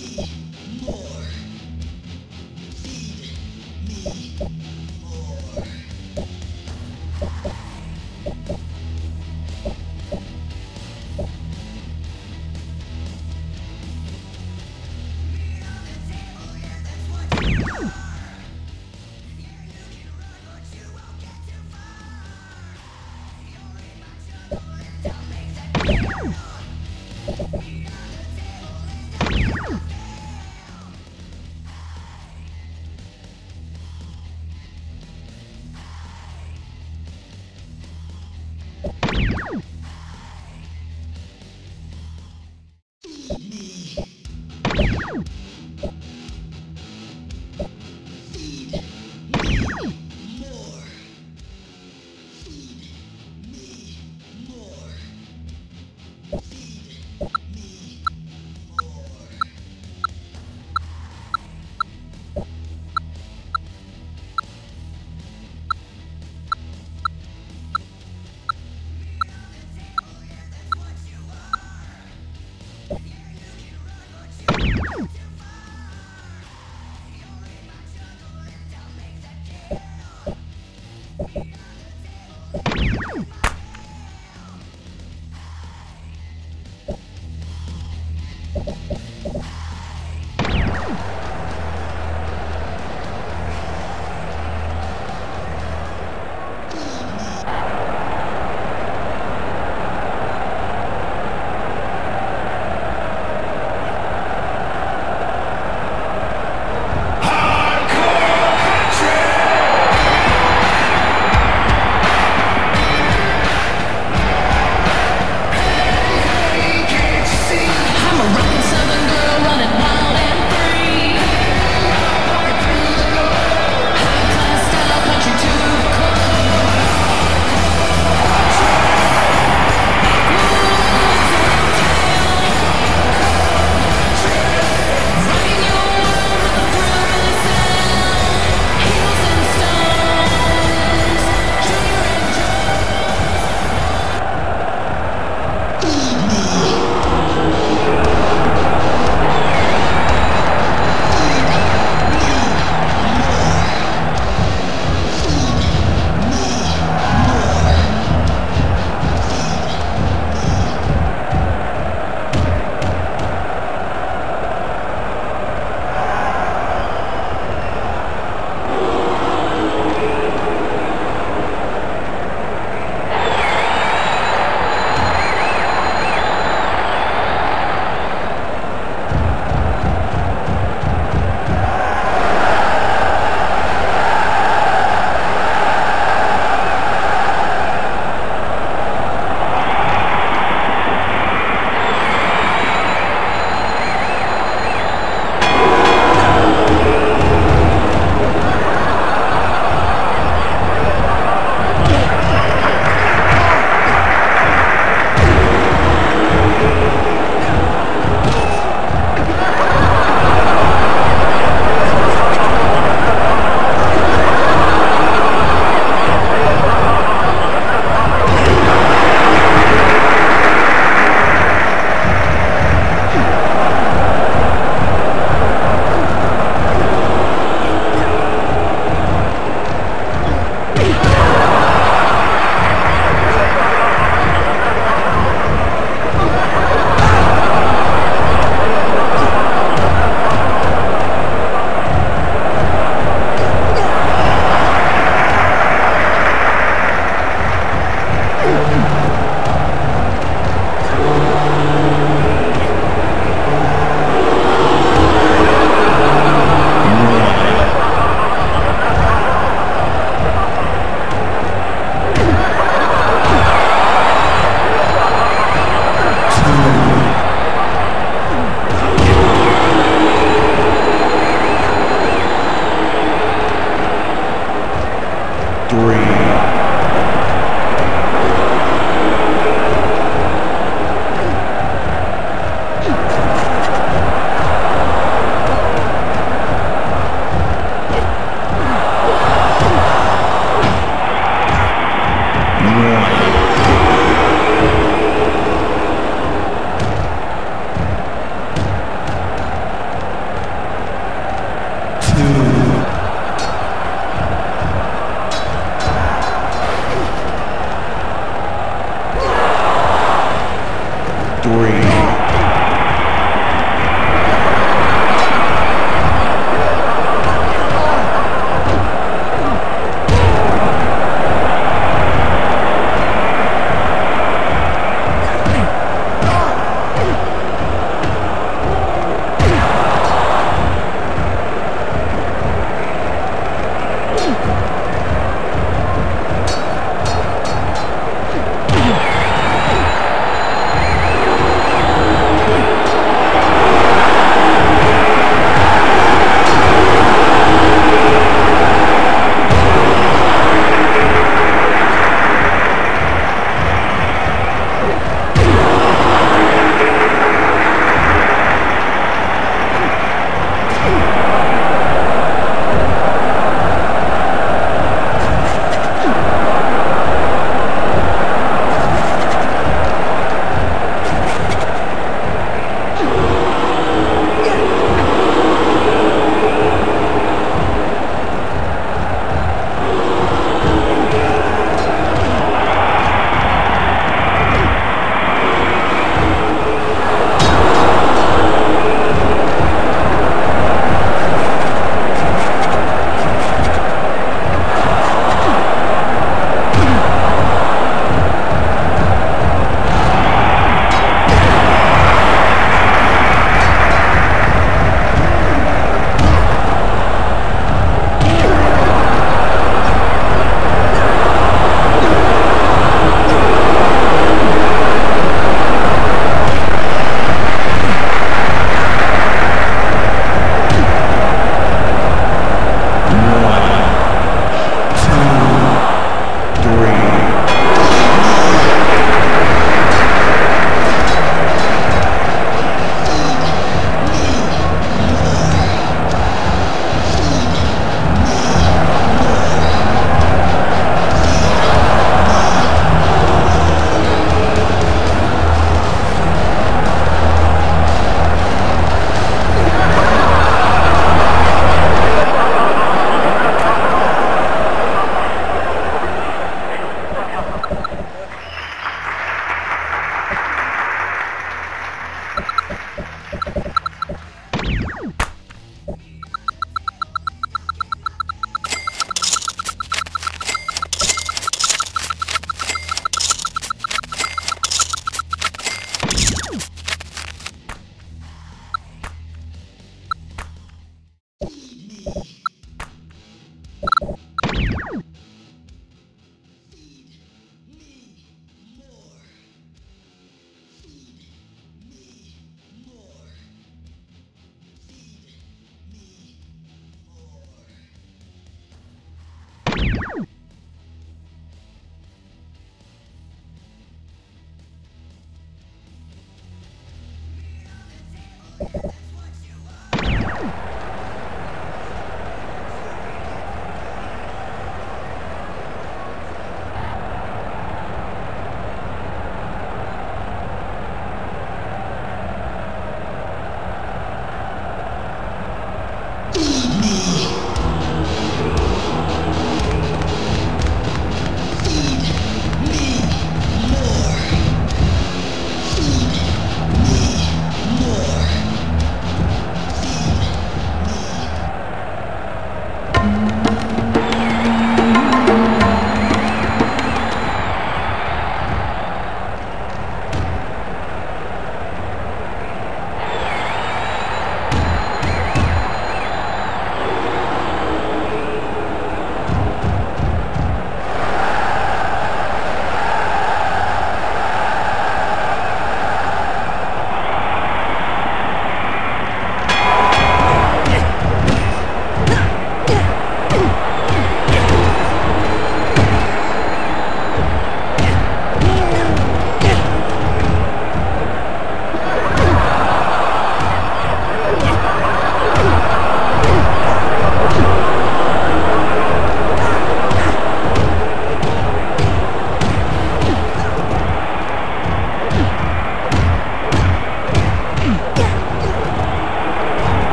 Thank you.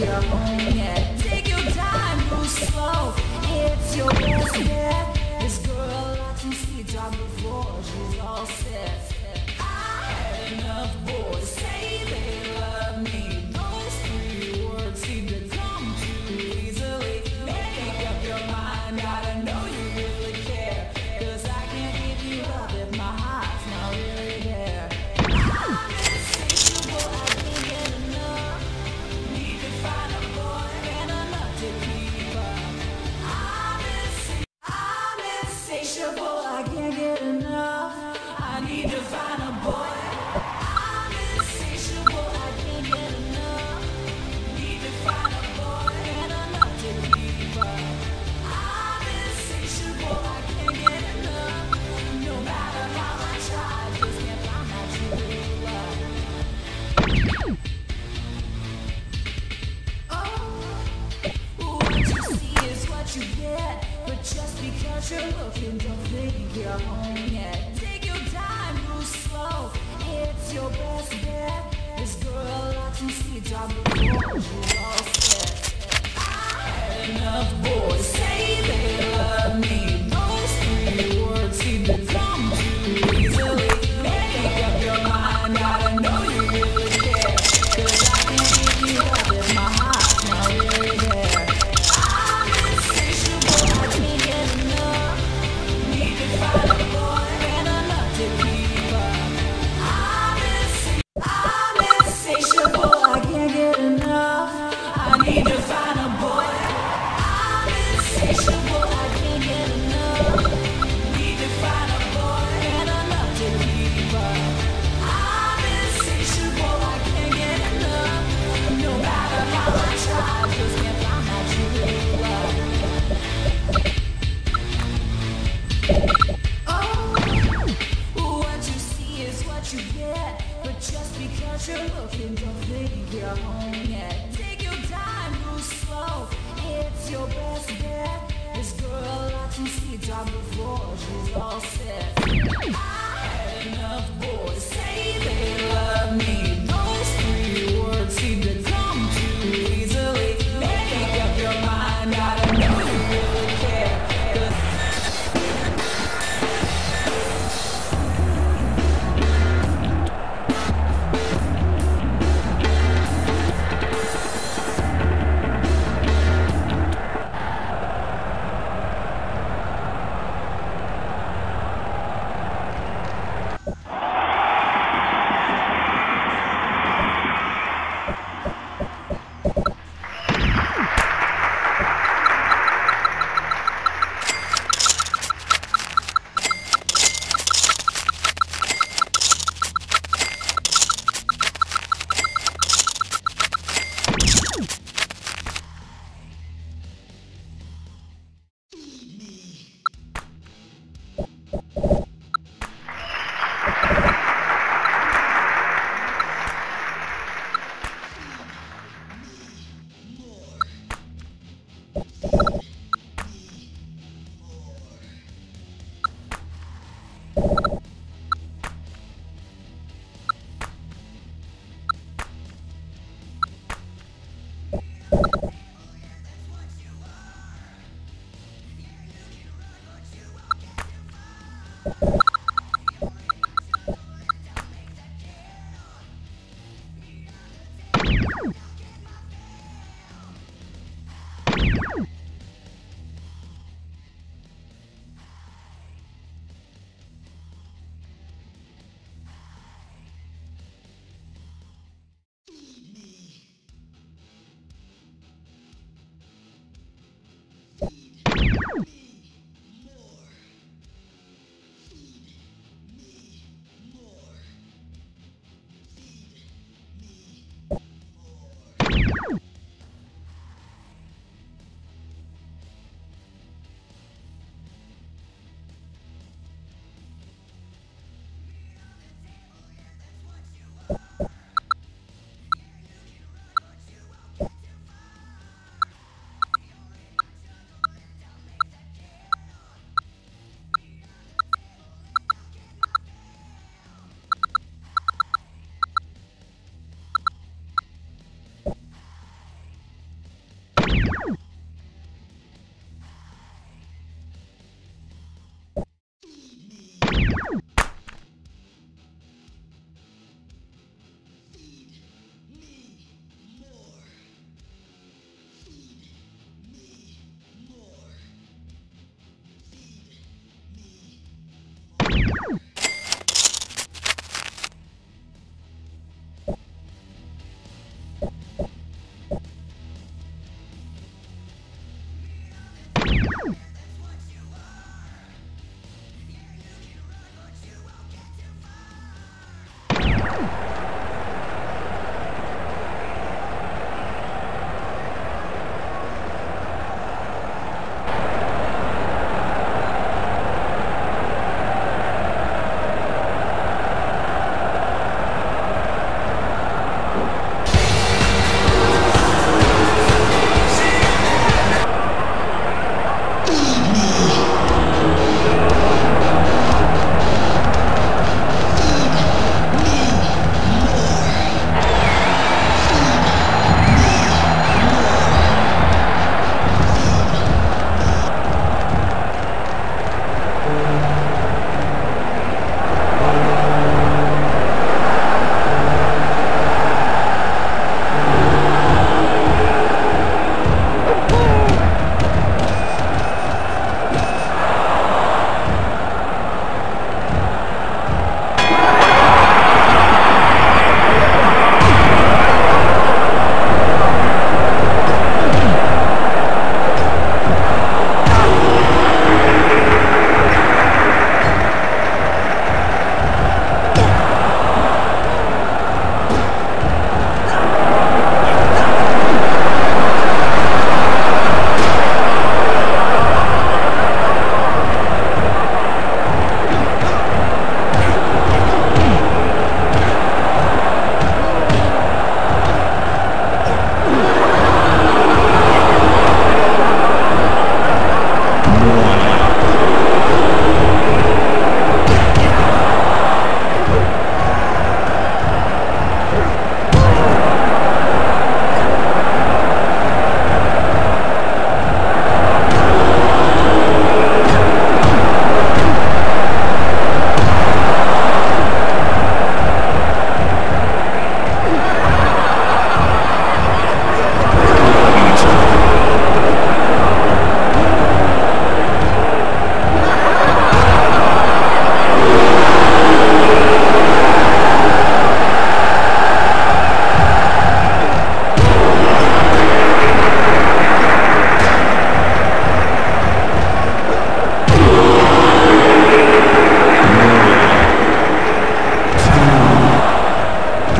you're Bye.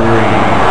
three.